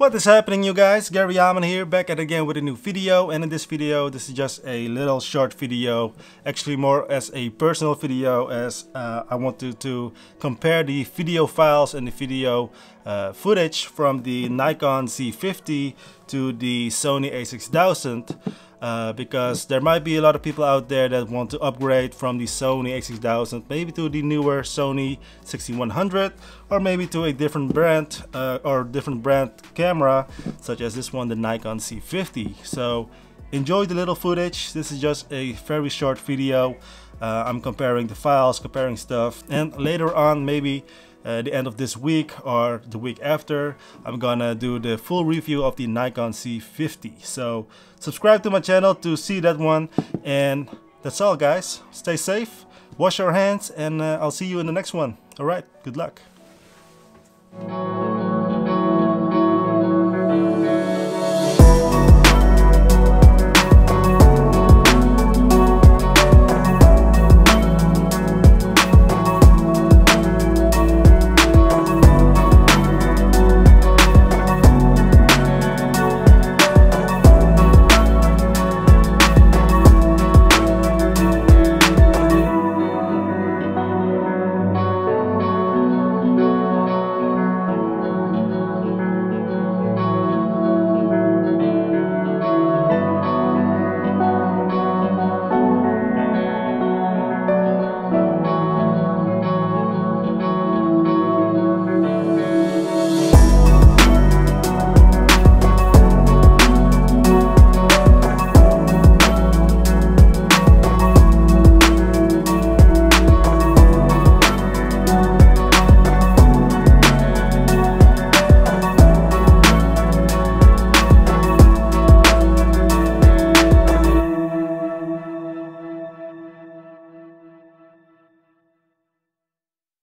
What is happening you guys? Gary Jahman here back at again with a new video and in this video this is just a little short video actually more as a personal video as uh, I wanted to compare the video files and the video uh, footage from the Nikon Z50 to the Sony a6000 uh, because there might be a lot of people out there that want to upgrade from the Sony a6000 maybe to the newer Sony 6100 or maybe to a different brand uh, or different brand camera such as this one the Nikon Z50 so enjoy the little footage. This is just a very short video. Uh, I'm comparing the files comparing stuff and later on maybe uh, the end of this week or the week after I'm gonna do the full review of the Nikon Z50. so subscribe to my channel to see that one. And that's all guys. Stay safe wash your hands and uh, I'll see you in the next one. Alright good luck